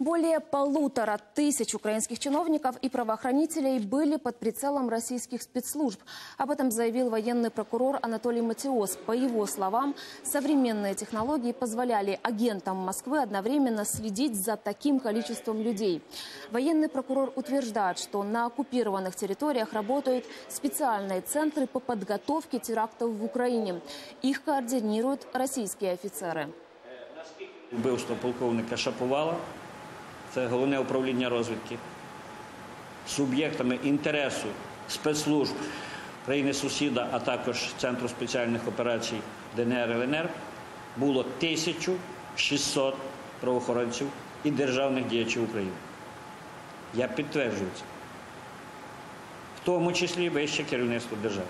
Более полутора тысяч украинских чиновников и правоохранителей были под прицелом российских спецслужб. Об этом заявил военный прокурор Анатолий Матиос. По его словам, современные технологии позволяли агентам Москвы одновременно следить за таким количеством людей. Военный прокурор утверждает, что на оккупированных территориях работают специальные центры по подготовке терактов в Украине. Их координируют российские офицеры. Вбивство полковника Шаповала, це головне управління розвідки, суб'єктами інтересу спецслужб країни-сусіда, а також Центру спеціальних операцій ДНР ЛНР було 1600 правоохоронців і державних діячів України. Я підтверджую це. В тому числі вище керівництво держави.